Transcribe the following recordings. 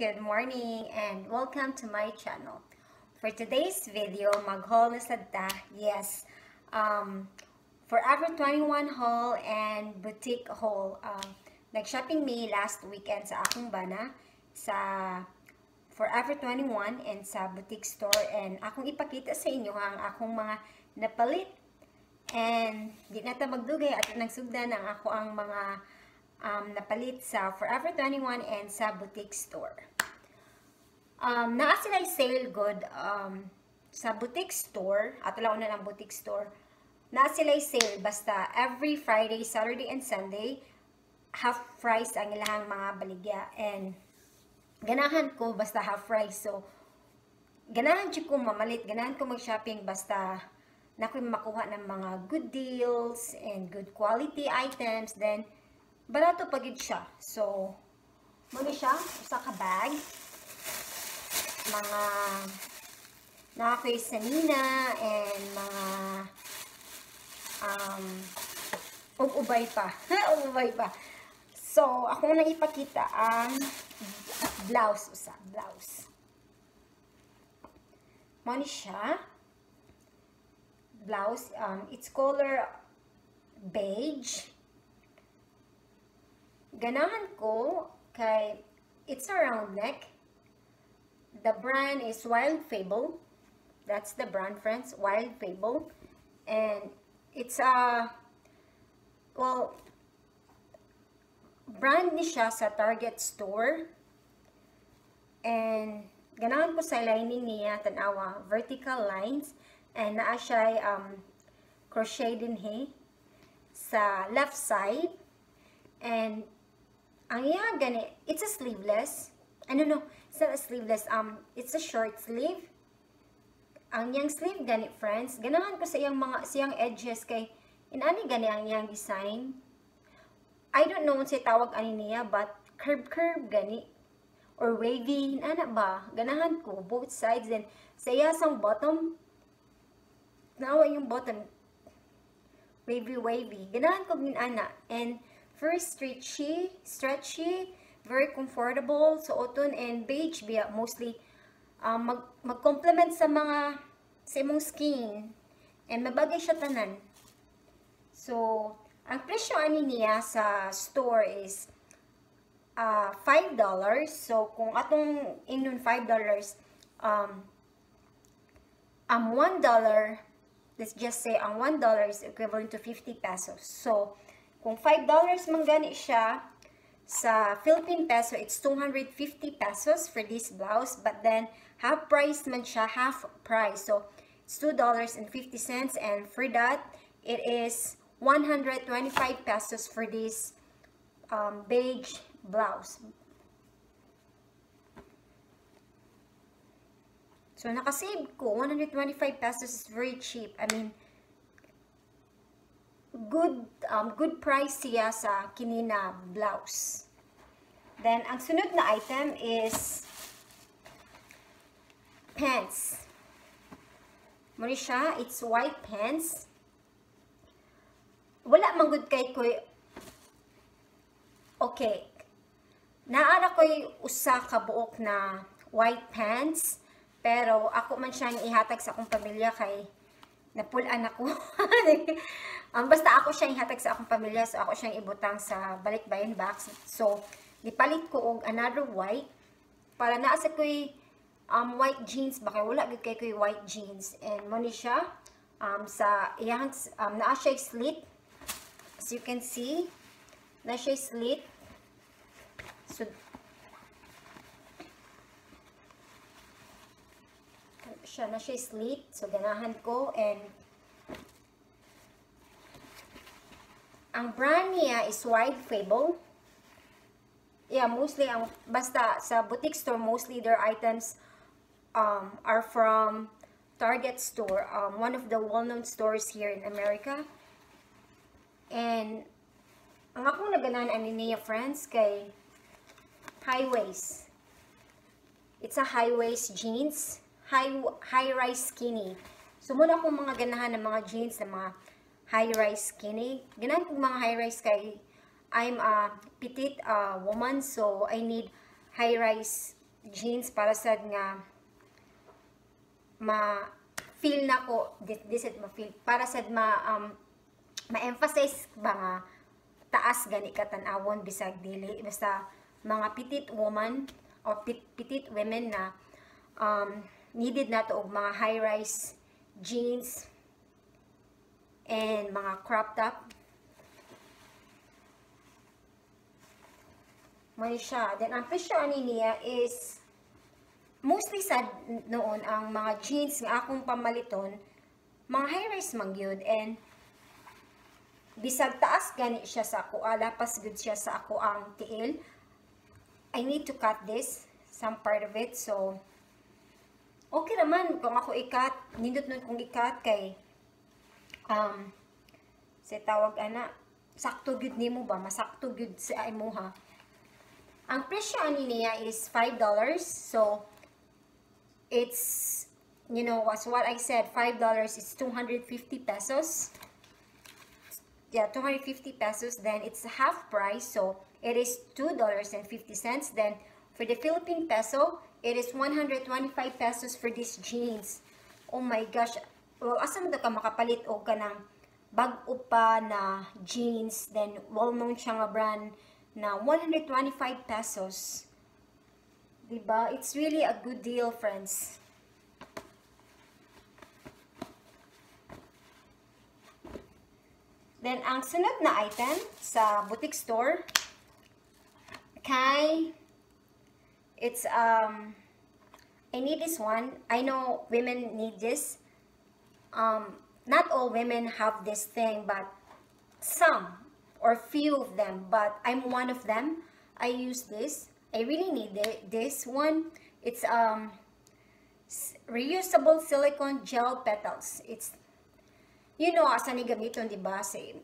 good morning, and welcome to my channel. For today's video, mag-haul na sad ta. Yes, um, Forever 21 haul and boutique haul. Um, Nag-shopping me last weekend sa akong bana sa Forever 21 and sa boutique store and akong ipakita sa inyo ang akong mga napalit and di na magdugay at nagsugdan ang ako ang mga um, napalit sa Forever 21 and sa boutique store. Um, naa sila sale good um, sa boutique store, ato lang na ng boutique store, naa sila sale basta every Friday, Saturday, and Sunday, half price ang ilang mga baligya. And ganahan ko basta half price. So, ganahan ko mamalit, ganahan ko mag-shopping basta na ko makuha ng mga good deals and good quality items. Then, barato pagid siya. So, muna siya, usa ka bag. Mga nakakoy sanina and mga um, ug-ubay pa. ug-ubay pa. So, ako na ipakita ang blouse usa, blouse. Mo ni siya. Blouse, um, it's color beige. Ganahan ko kay it's a round neck. The brand is Wild Fable. That's the brand, friends. Wild Fable. And it's a, well, brand ni siya sa Target store. And ganahan ko sa lining niya, tanawa, vertical lines. And naa siya um, crochet din he sa left side. And ang iya gani, it's a sleeveless. Ano no, it's not a sleeveless, um, it's a short sleeve. Ang yang sleeve gani, friends, ganahan ko sa iyang mga, siyang edges kay, inani gani ang yang design. I don't know sa tawag ani niya, but curve-curve gani. Or wavy, ana ba? Ganahan ko, both sides. Then, sa iya sang bottom, nawa yung bottom, wavy-wavy. Ganahan ko min ana. And, first stretchy, stretchy, very comfortable, suoton, and beige biya, mostly, um, mag, mag-complement sa mga, sa imong skin. And, mabagay siya tanan. So, ang presyo ani niya sa store is uh, $5. So, kung atong inon $5, um, ang $1, let's just say, ang $1 is equivalent to 50 pesos. So, kung $5 man gani siya, sa Philippine peso, it's 250 pesos for this blouse. But then, half price man siya, half price. So, it's $2.50. And for that, it is 125 pesos for this um, beige blouse. So, nakasave ko. 125 pesos is very cheap. I mean, good um, good price siya sa kinina blouse. Then, ang sunod na item is pants. Siya, it's white pants. Wala man good kay ko Okay. Naara ko'y usa ka buok na white pants. Pero ako man siyang ihatag sa akong pamilya kay napulan ako. um, basta ako siyang ihatag sa akong pamilya. So ako siyang ibutang sa balikbayan box. So, nipalit ko og another white. Para naa sa ko'y um, white jeans. Baka wala gud kay ko'y white jeans. And mo ni siya. Um, sa iyang, um, naa siya slit. As you can see, na siya slit. So, siya na siya slit. So, ganahan ko. And, ang brand niya is Wide Fable. Yeah, mostly, ang, basta sa boutique store, mostly their items um, are from Target store. Um, one of the well-known stores here in America. And, ang akong naganan ani niya, friends, kay high waist. It's a high waist jeans, high high rise skinny. So muna akong mga ganahan ng mga jeans na mga high rise skinny. Ganahan kong mga high rise kay I'm a petite uh, woman so I need high rise jeans para sad nga ma feel na ko this, this it ma feel para sad ma um, ma-emphasize nga taas gani ka tan-awon bisag dili basta mga petite woman pit, petite women na um, needed na to og mga high-rise jeans and mga crop top. May siya. Then, ang presyo ani niya is mostly sad noon ang mga jeans nga akong pamaliton. Mga high-rise man gyud and bisag taas gani siya sa ako alapas gud siya sa ako ang tiil. I need to cut this some part of it. So okay naman kung ako i-cut. Nindot nun kung i-cut kay um sa tawag ana sakto nimo ba masakto gud sa imo ha ang presyo ani niya is $5 so it's, you know, as what I said, $5 is 250 pesos. Yeah, 250 pesos. Then it's half price, so it is $2.50. Then for the Philippine peso, it is 125 pesos for these jeans. Oh my gosh. Well, asa mo ka makapalit o ka ng bag-o pa na jeans, then well-known siya nga brand na 125 pesos. Diba? It's really a good deal, friends. Then, ang sunod na item sa boutique store, kay, it's, um, I need this one. I know women need this. Um, not all women have this thing, but some or few of them, but I'm one of them. I use this. I really need it. this one. It's um reusable silicone gel petals. It's you know asa ni gamiton di ba same.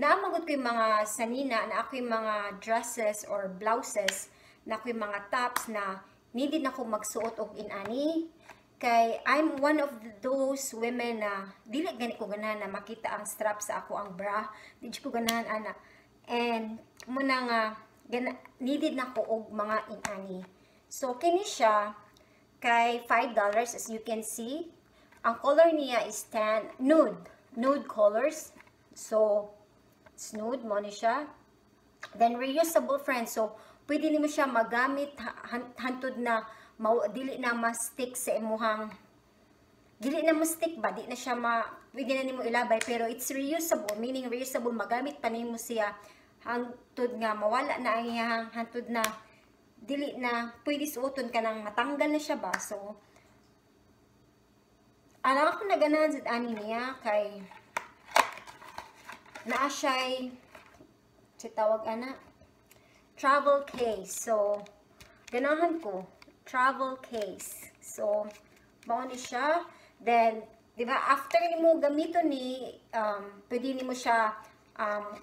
Naamagod ko yung mga sanina na ako yung mga dresses or blouses na ako yung mga tops na needed na ko magsuot og inani kay I'm one of those women na dili gani ko ganahan na makita ang strap sa ako ang bra dili ko ganahan ana and muna nga gana, needed na ko og mga inani. So, kini siya kay $5 as you can see. Ang color niya is tan, nude. Nude colors. So, it's nude mo ni siya. Then, reusable friends. So, pwede nimo siya magamit hantod na mau, dili na ma-stick sa imuhang dili na mo stick ba? Di na siya ma pwede na nimo ilabay pero it's reusable meaning reusable magamit pa nimo siya. Hantod nga mawala na ang iyang hantod na dili na pwede suoton ka nang matanggal na siya ba? So alam ako na ganahan sa ani niya kay naa siya'y si tawag ana? Travel case. So ganahan ko travel case so mao ni siya then di ba after nimo gamito ni um, pwede nimo siya um,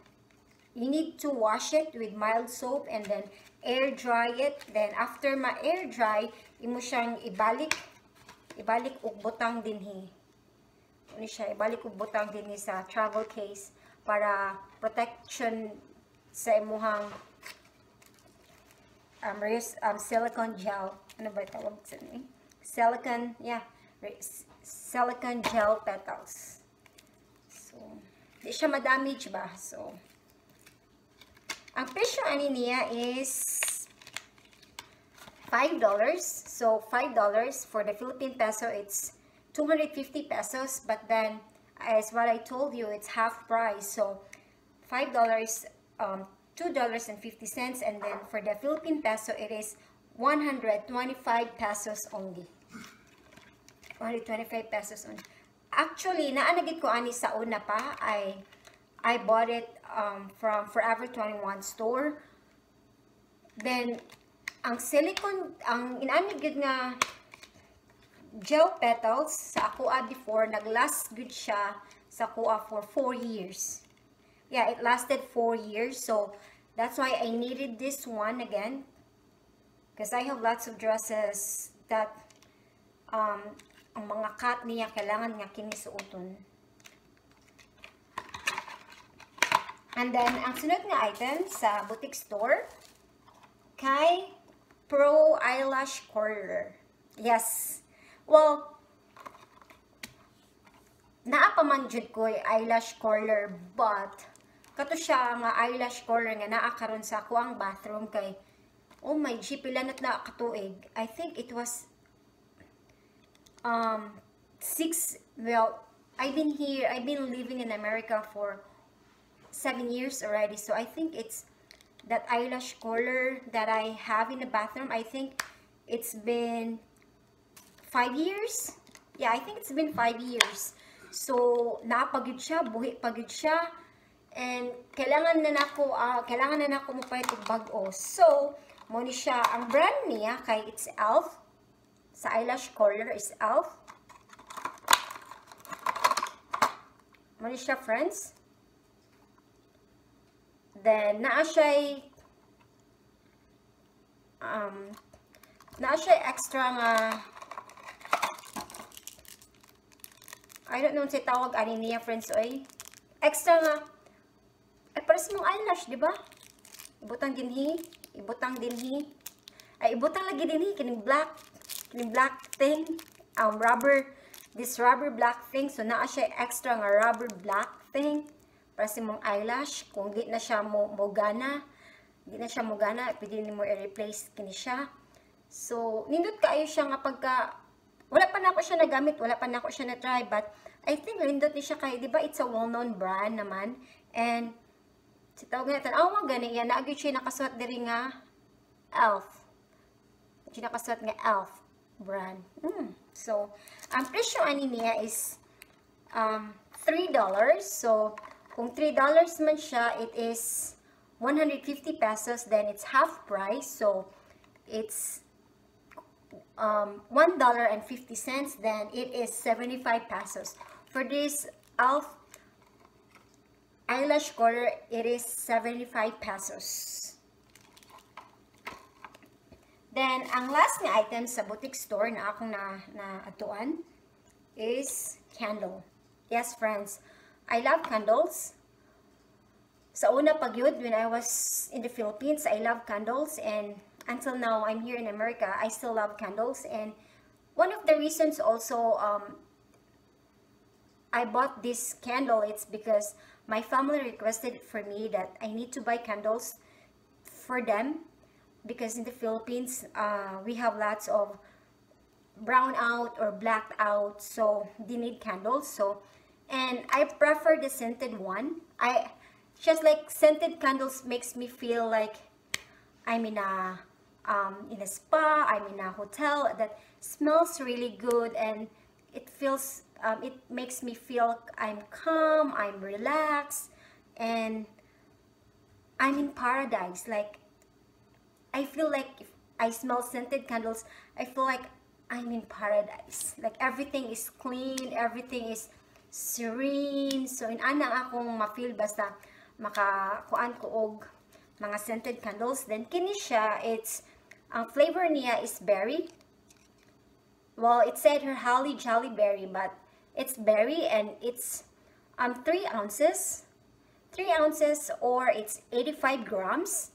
you need to wash it with mild soap and then air dry it. Then after ma-air dry, imo siyang ibalik ibalik og butang dinhi. Ano siya, ibalik og butang dinhi sa travel case para protection sa imuhang um, um, silicone gel. Ano ba tawag sa ni? Silicone, yeah. Silicone gel petals. So, di siya ma-damage ba? So, ang presyo ani niya is $5. So, $5 for the Philippine peso, it's 250 pesos. But then, as what I told you, it's half price. So, $5, um, $2.50. And then, for the Philippine peso, it is 125 pesos only. 125 pesos only. Actually, naanagit ko ani sa una pa ay I bought it um, from Forever 21 store. Then, ang silicone, ang inanigid nga gel petals sa Aqua before, nag-last good siya sa Aqua for 4 years. Yeah, it lasted 4 years. So, that's why I needed this one again. Because I have lots of dresses that um, ang mga cut niya kailangan nga kinisuoton. And then, ang sunod nga item sa boutique store, kay Pro Eyelash Curler. Yes. Well, naa pa man jud ko eyelash curler but kato siya nga eyelash curler nga naa karon sa ako ang bathroom kay oh my G pila na katuig. I think it was um six well I've been here I've been living in America for seven years already. So I think it's that eyelash color that I have in the bathroom I think it's been five years? Yeah I think it's been five years. So napagid siya buhi pagid siya and kailangan na nako uh, kailangan na nako mo pa itong bag-o. So mo ni siya ang brand niya kay it's elf. Sa eyelash color is elf. Mo ni siya friends. Then naa siya um naa siya extra nga I don't know sa tawag ani niya friends oy. Extra nga ay para sa mong eyelash, di ba? Ibutang dinhi, ibutang dinhi. Ay ibutang lagi dinhi kining black, kining black thing, um rubber this rubber black thing. So naa siya extra nga rubber black thing. Para sa mong eyelash kung di na siya mo, mo gana di na siya mo gana pwede mo i-replace kini siya. So nindot kaayo siya nga pagka wala pa na ako siya nagamit, wala pa na ako siya na-try, but I think lindot ni siya kay, di ba, it's a well-known brand naman, and, si tawag natin, oh, mga gani yan, naagyo siya nakasuot diri nga, ELF. Siya nakasuot nga ELF brand. Hmm. So, ang presyo ani niya is, um, $3. So, kung $3 man siya, it is 150 pesos, then it's half price, so, it's um, $1.50, then it is 75 pesos. For this Elf eyelash color, it is 75 pesos. Then, ang last nga item sa boutique store na akong na, na is candle. Yes, friends. I love candles. Sa una pag yun, when I was in the Philippines, I love candles and until now I'm here in America, I still love candles. And one of the reasons also um, I bought this candle, it's because my family requested for me that I need to buy candles for them because in the Philippines, uh, we have lots of brown out or blacked out, so they need candles. So, and I prefer the scented one. I just like scented candles makes me feel like I'm in a um, in a spa, I'm in a hotel that smells really good and it feels, um, it makes me feel I'm calm, I'm relaxed, and I'm in paradise. Like, I feel like if I smell scented candles, I feel like I'm in paradise. Like, everything is clean, everything is serene. So, in anang akong ma-feel basta makakuan ko og mga scented candles. Then, kini siya, it's ang flavor niya is berry. Well, it said her holly jolly berry, but it's berry and it's um 3 ounces. 3 ounces or it's 85 grams.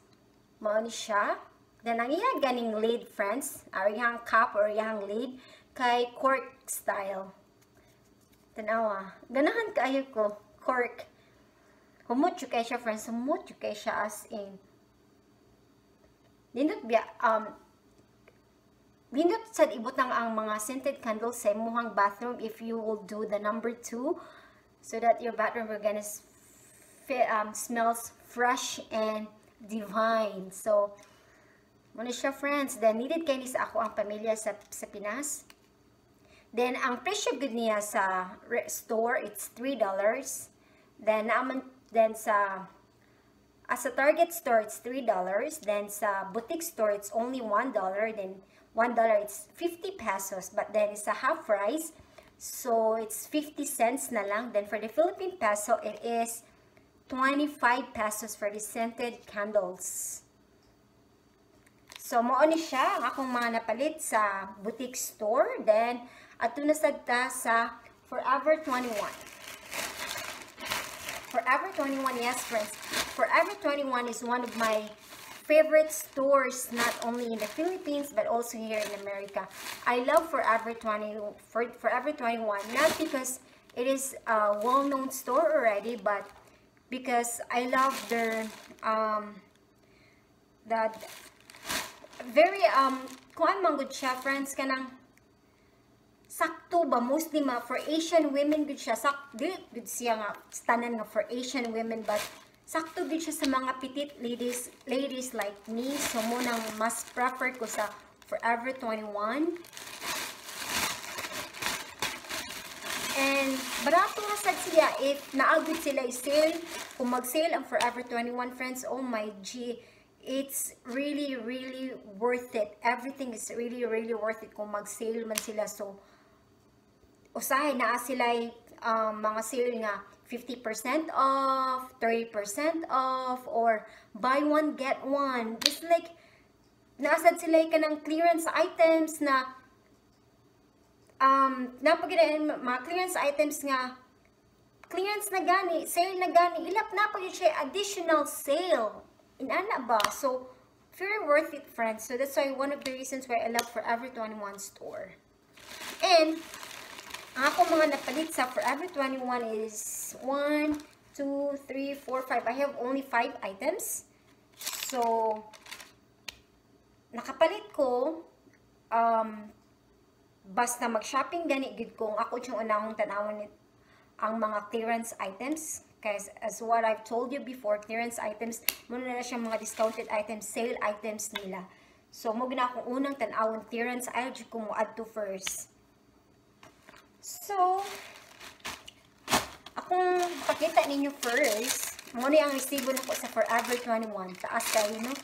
Mao ni siya. Then ang iya ganing lid, friends, or yang cup or yang lid kay cork style. Tanawa. Ganahan kaayo ko cork. Humot kay siya, friends. Humot kay siya as in Nindot biya, um, nindot sad ibutang ang mga scented candles sa imuhang bathroom if you will do the number two so that your bathroom gonna um, smells fresh and divine. So, muna siya friends. Then, needed kay ni sa ako ang pamilya sa, sa Pinas. Then, ang presyo good niya sa store, it's $3. Then, naman, then sa As a Target store, it's $3. Then sa boutique store, it's only $1. Then $1, it's 50 pesos. But then it's a half price. So it's 50 cents na lang. Then for the Philippine peso, it is 25 pesos for the scented candles. So, mao ni siya akong mga napalit sa boutique store. Then, ato na ta sa Forever 21. Forever 21, yes friends. Forever 21 is one of my favorite stores not only in the Philippines but also here in America. I love Forever 20 for Forever 21 not because it is a well-known store already but because I love their um that very um kuan man good siya friends kanang sakto ba mostly ma for Asian women good siya sak dili good siya nga tanan nga for Asian women but sakto gid siya sa mga petite ladies ladies like me so mo nang mas prefer ko sa Forever 21 And barato na sad sila if naagod sila i-sale. Kung mag-sale ang Forever 21 friends, oh my G, it's really, really worth it. Everything is really, really worth it kung mag-sale man sila. So, usahay na sila um, mga sale nga 50% off, 30% off, or buy one, get one. Just like, naasad sila ka ng clearance items na um, napaginain mga clearance items nga clearance na gani, sale na gani, ilap na pa yun siya additional sale. Inana ba? So, very worth it, friends. So, that's why one of the reasons why I love Forever 21 store. And, ang ako mga napalit sa Forever 21 is 1, 2, 3, 4, 5. I have only 5 items. So, nakapalit ko um, basta mag-shopping gani gid kung ako yung unahong tanawon ang mga clearance items guys as what I've told you before clearance items muna na siya mga discounted items sale items nila so mo gina akong unang tanawon clearance just kung mo add to first so akong pakita ninyo first mo ni ang resibo nako sa Forever 21 taas kayo no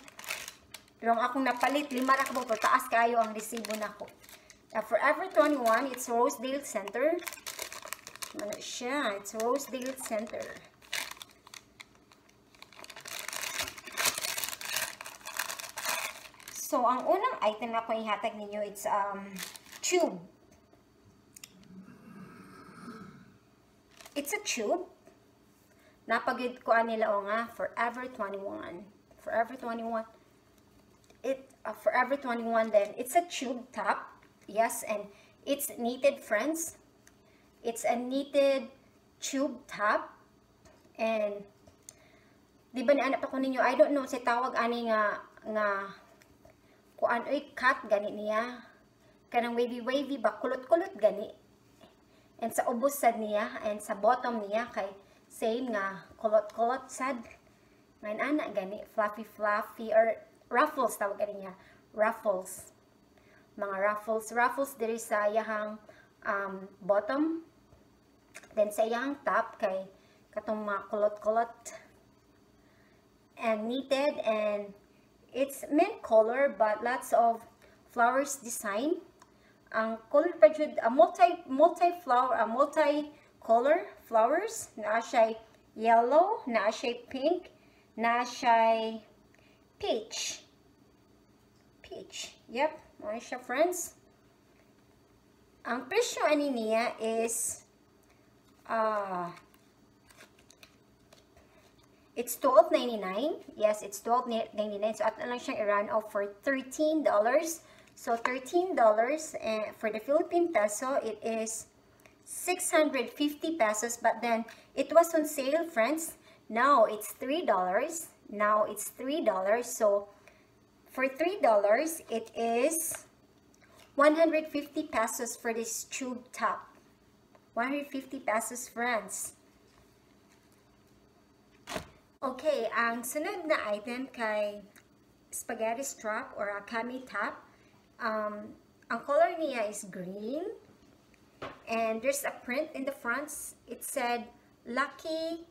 pero akong napalit lima na ko taas kayo ang resibo nako Uh, Forever 21, it's Rosedale Center. Ano siya? It's Rosedale Center. So, ang unang item na ko ihatag ninyo, it's um, tube. It's a tube. Napagid ko nila o nga, Forever 21. Forever 21. It, uh, Forever 21 then, it's a tube top Yes, and it's knitted, friends. It's a knitted tube top. And, di ba ni pa ko ninyo, I don't know, sa tawag ani nga, nga, kuan ay cut gani niya. Kanang wavy-wavy ba, kulot-kulot gani. And sa ubos sad niya, and sa bottom niya, kay same nga, kulot-kulot sad. Ngayon ana gani, fluffy-fluffy, or ruffles tawag gani niya, ruffles mga ruffles. Ruffles diri sa iyahang um, bottom. Then sa iyahang top kay katong mga kulot-kulot and knitted and it's mint color but lots of flowers design. Ang color pa jud a multi multi flower a multi color flowers na yellow, na pink, na peach. Peach. Yep. Ano siya, friends? Ang presyo ani niya is uh, it's $12.99. Yes, it's $12.99. So, at lang siyang i-run off for $13. So, $13 and eh, for the Philippine peso, it is 650 pesos. But then, it was on sale, friends. Now, it's $3. Now, it's $3. So, for $3, it is 150 pesos for this tube top. 150 pesos, friends. Okay, ang sunod na item kay spaghetti strap or a cami top. Um, ang color niya is green. And there's a print in the front. It said, Lucky,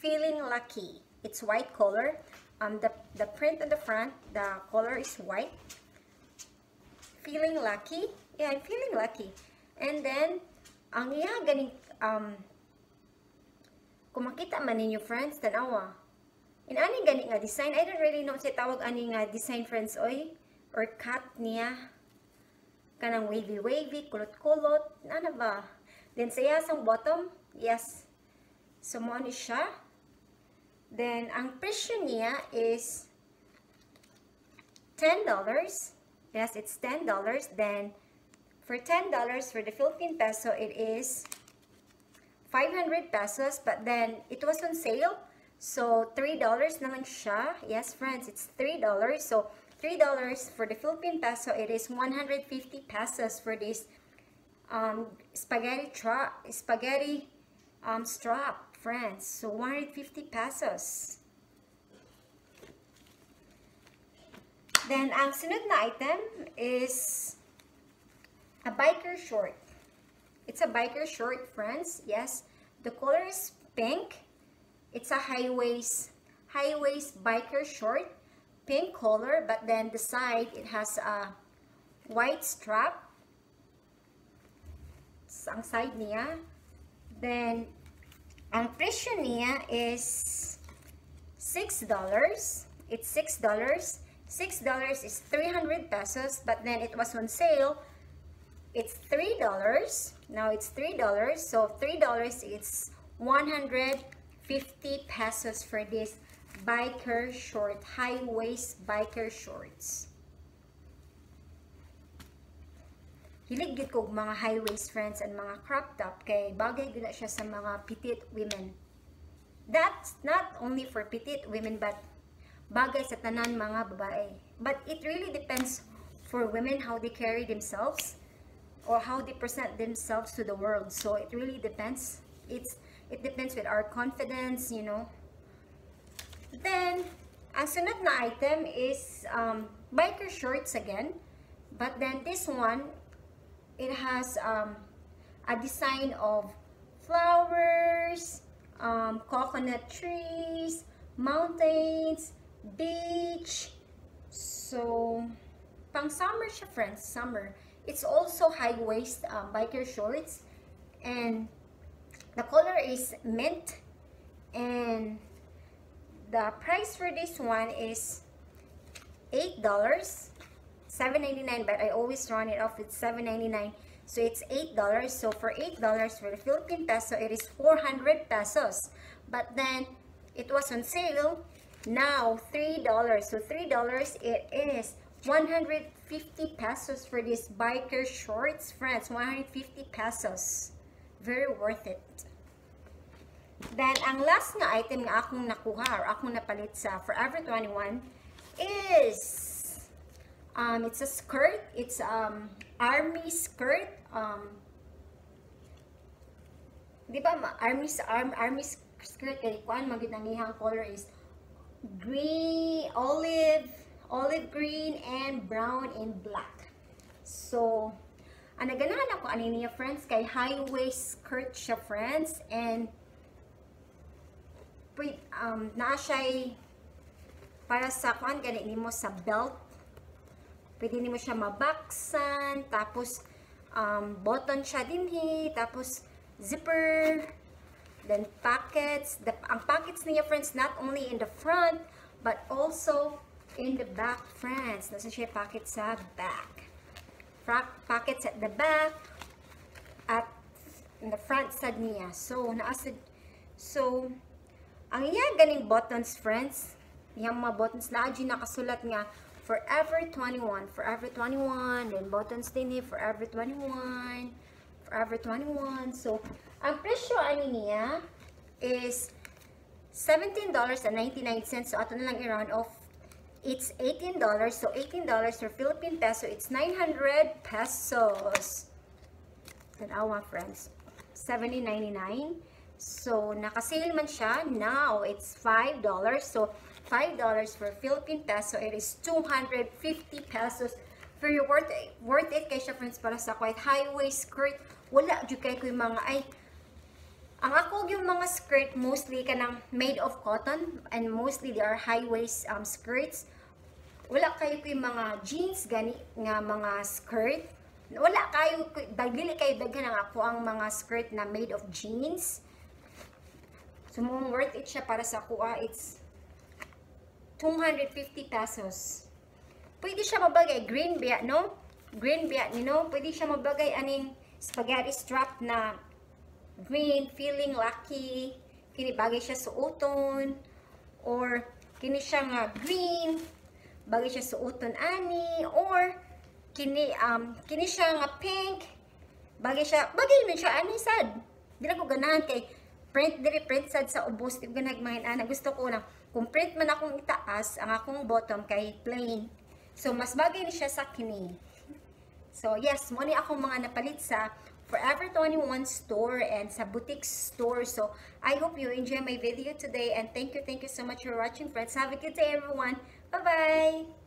Feeling Lucky. It's white color. Um, the, the print in the front, the color is white. Feeling lucky? Yeah, I'm feeling lucky. And then, ang iya ganing, um, kung man ninyo friends, tanawa. In ani gani nga design, I don't really know sa tawag ani nga design friends oy or cut niya kanang wavy wavy kulot-kulot ano ba then sa bottom yes so mo ni siya Then, ang presyo niya is $10. Yes, it's $10. Then, for $10 for the Philippine peso, it is 500 pesos. But then, it was on sale. So, $3 na lang siya. Yes, friends, it's $3. So, $3 for the Philippine peso, it is 150 pesos for this um, spaghetti, spaghetti um, strap, friends. So, 150 pesos. Then, ang sunod na item is a biker short. It's a biker short, friends. Yes, the color is pink. It's a high waist, high waist biker short, pink color. But then the side, it has a white strap. Ang side niya. Then, ang presyo niya is $6. It's $6. $6 is 300 pesos, but then it was on sale. It's $3. Now it's $3. So $3 is 150 pesos for this biker short, high waist biker shorts. Hilig gid ko mga high waist friends and mga crop top kay bagay gud siya sa mga petite women. That's not only for petite women but bagay sa tanan mga babae. But it really depends for women how they carry themselves or how they present themselves to the world. So it really depends. It's it depends with our confidence, you know. Then, ang sunod na item is um, biker shorts again. But then this one, it has um, a design of flowers, um, coconut trees, mountains, beach. So, pang summer siya, friends. Summer. It's also high waist um, biker shorts. And the color is mint. And the price for this one is $8. $7.99 but I always run it off with $7.99 so it's $8 so for $8 for the Philippine peso it is 400 pesos. But then it was on sale now $3 so $3 it is 150 pesos for this biker shorts friends. 150 pesos. Very worth it then ang last nga item nga akong nakuha or akong napalit sa Forever 21 is um, it's a skirt. It's um army skirt. Um di ba army arm army skirt kay kuan magid ang ihang color is green olive olive green and brown and black. So ang naganahan ako ani niya friends kay high waist skirt siya friends and um naa siya para sa kuan gani nimo sa belt. Pwede nimo siya mabaksan tapos um, button siya dinhi tapos zipper then pockets. The, ang pockets niya friends not only in the front but also in the back friends. Nasa siya pocket sa back. Fra pockets at the back at in the front side niya. So naasa so ang iya ganing buttons friends yung mga buttons na adyo nakasulat nga Forever 21, Forever 21, then buttons din eh, Forever 21, Forever 21. So, ang presyo ani niya is $17.99. So, ato na lang i-round off. It's $18. So, $18 for Philippine peso, it's 900 pesos. Tanawa, friends. $70.99. So, nakasale man siya. Now, it's $5. So, $5 for Philippine peso, it is 250 pesos. Very worth it, worth it kay siya friends para sa quite highway skirt. Wala jud kay ko yung mga ay ang ako yung mga skirt mostly kanang made of cotton and mostly they are high waist um, skirts. Wala kayo ko yung mga jeans gani nga mga skirt. Wala kayo dagili kayo daghan ang ako ang mga skirt na made of jeans. So, mo worth it siya para sa kuha. It's 250 pesos. Pwede siya mabagay green biya, no? Green biya, you know? Pwede siya mabagay aning spaghetti strap na green, feeling lucky. Kini bagay siya sa uton. Or kini siya nga green, bagay siya suoton ani or kini um kini siya nga pink bagay siya bagay man siya ani sad dili ko ganahan kay print diri print sad sa ubos di ko nagmahin ana gusto ko lang kung print man akong itaas ang akong bottom kay plain so mas bagay ni siya sa kini so yes mo ni akong mga napalit sa Forever 21 store and sa boutique store. So, I hope you enjoy my video today and thank you, thank you so much for watching friends. Have a good day everyone. Bye-bye!